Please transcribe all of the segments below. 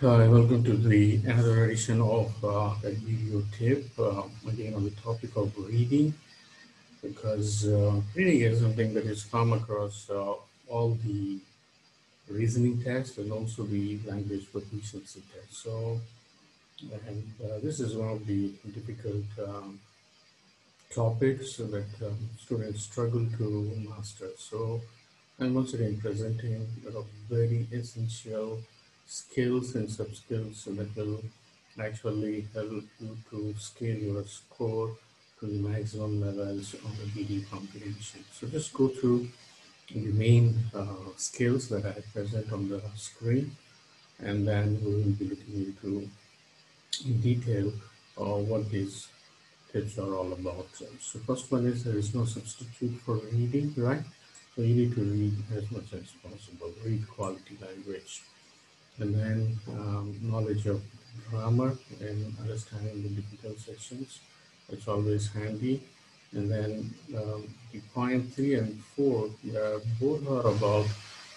Hi, welcome to the another edition of uh, a video tip. Uh, again, on the topic of reading, because uh, reading is something that is come across uh, all the reasoning tests and also the language proficiency test. So, and uh, this is one of the difficult um, topics that um, students struggle to master. So, I'm once again presenting a very essential skills and sub skills that will actually help you to scale your score to the maximum levels on the BD comprehension. So just go through the main uh, skills that I present on the screen and then we will be looking into in detail uh, what these tips are all about. So first one is there is no substitute for reading, right? So you need to read as much as possible, read quality language and then um, knowledge of grammar and understanding the difficult sections. It's always handy. And then um, the point three and four, uh, both are about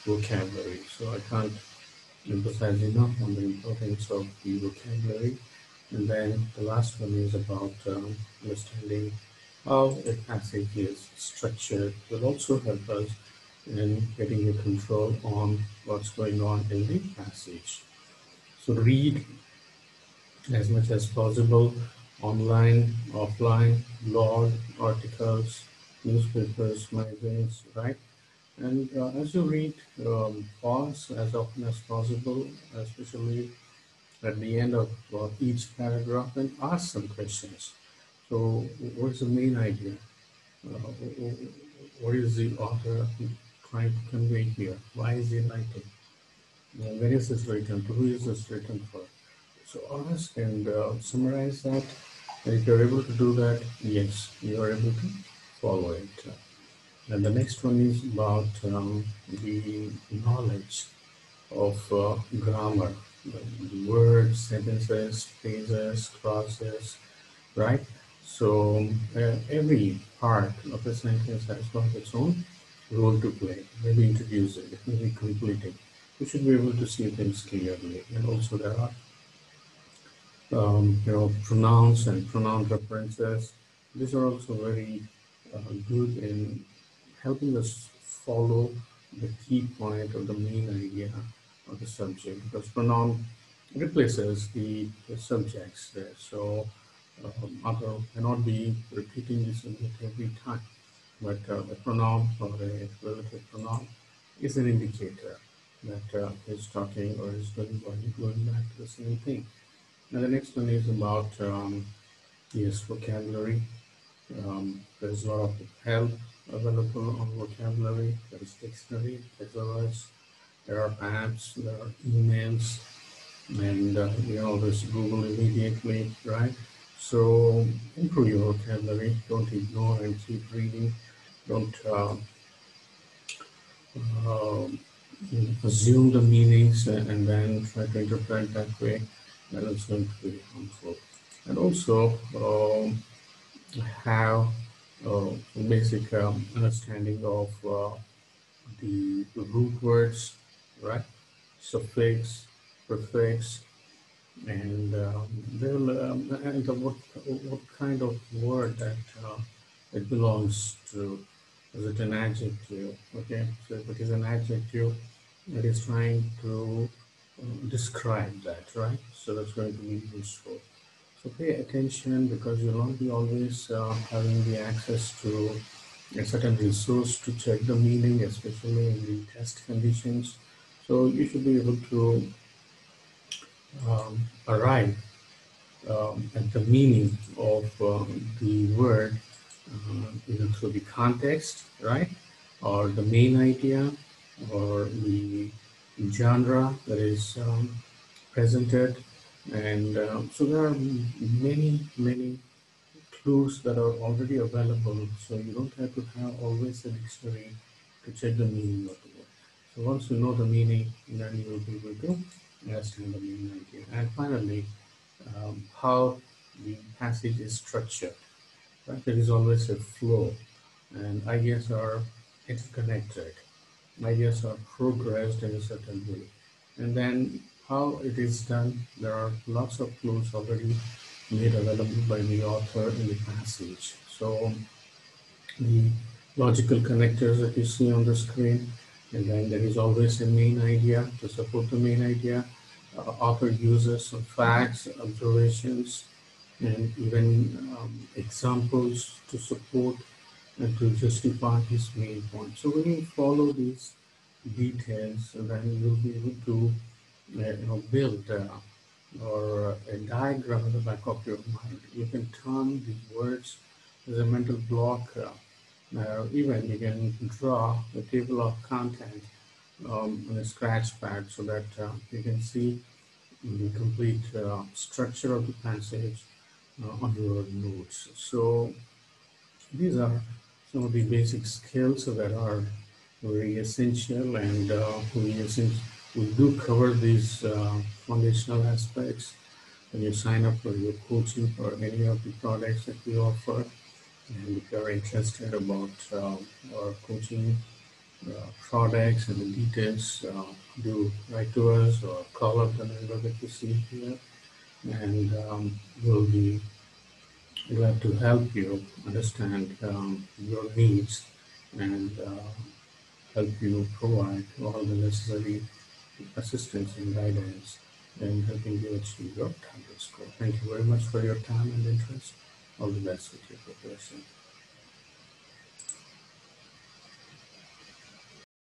vocabulary. So I can't emphasize enough on the importance of the vocabulary. And then the last one is about um, understanding how a passage is structured will also help us and getting a control on what's going on in the passage. So read as much as possible online, offline, blog, articles, newspapers, magazines, right? And uh, as you read, um, pause as often as possible, especially at the end of uh, each paragraph and ask some questions. So what's the main idea? Uh, what is the author trying to convey here? Why is he writing? Where is this written? Who is this written for? So ask and uh, summarize that. If you're able to do that, yes, you are able to follow it. And the next one is about um, the knowledge of uh, grammar, the words, sentences, phrases, clauses, right? So uh, every part of a sentence has got its own role to play, maybe introduce it, maybe complete it. You should be able to see things clearly. And also there are, um, you know, pronouns and pronoun references. These are also very uh, good in helping us follow the key point or the main idea of the subject because pronoun replaces the, the subjects there. So um, cannot be repeating this every time but uh, the pronoun or a relative pronoun is an indicator that uh, he's talking or is going, going back to the same thing. Now the next one is about um, yes vocabulary. Um, there is a lot of help available on vocabulary. There is dictionary, thesaurus. There are apps, there are emails, and uh, always Google immediately, right? So improve your vocabulary. Don't ignore and keep reading don't uh, uh, assume the meanings and then try to interpret that way, that is going to be harmful. And also um, have uh, basic um, understanding of uh, the root words, right? Suffix, prefix, and um, um, and what what kind of word that uh, it belongs to is it an adjective? Okay, so if it is an adjective, it is trying to um, describe that, right? So that's going to be useful. So pay attention because you'll not be always uh, having the access to a certain resource to check the meaning, especially in the test conditions. So you should be able to um, arrive um, at the meaning of um, the word uh, either through the context, right, or the main idea, or the genre that is um, presented. And uh, so there are many, many clues that are already available. So you don't have to have always a dictionary to check the meaning of the word. So once you know the meaning, then you will be able to understand the meaning idea. And finally, um, how the passage is structured right? There is always a flow and ideas are interconnected. Ideas are progressed in a certain way. And then how it is done, there are lots of clues already made available by the author in the passage. So the logical connectors that you see on the screen, and then there is always a main idea to support the main idea. Uh, author uses some facts, observations, and even um, examples to support and to justify his main point. So when you follow these details, then you'll be able to uh, you know, build uh, or a diagram in the back of your mind. You can turn these words as a mental block. Uh, uh, even you can draw a table of content um, on a scratch pad so that uh, you can see the complete uh, structure of the passage uh, on your notes. So these are some of the basic skills that are very essential and uh, we, we do cover these uh, foundational aspects when you sign up for your coaching or any of the products that we offer. And if you're interested about uh, our coaching uh, products and the details, uh, do write to us or call up the number that you see here. And um, we'll be glad to help you understand um, your needs and uh, help you provide all the necessary assistance and guidance in helping you achieve your target score. Thank you very much for your time and interest. All the best with your preparation.